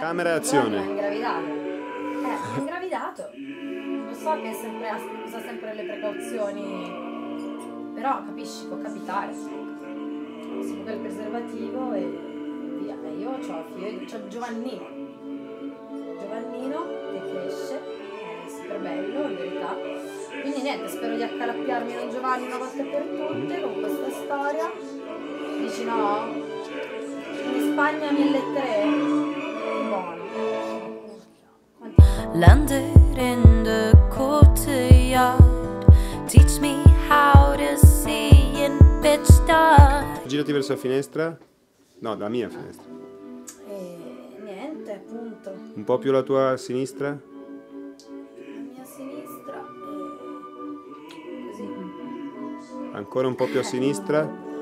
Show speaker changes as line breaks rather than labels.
Camera e azione.
ha ingravidato. Eh, ha ingravidato. Lo so che è sempre, usa sempre le precauzioni, però capisci, può capitare. Si buca il preservativo e via. E io ho figlio, c'ho Giovannino. Giovannino che cresce, è super bello in verità. Quindi niente, spero di accalappiarmi con Giovanni una volta per tutte con questa storia. Dici no? In Spagna 1003?
Landed in the courtyard. Teach me how to see in pitch dark.
Girati verso la finestra. No, la mia finestra.
E niente, appunto.
Un po' più alla tua sinistra.
La mia sinistra e così.
Ancora un po' più a sinistra.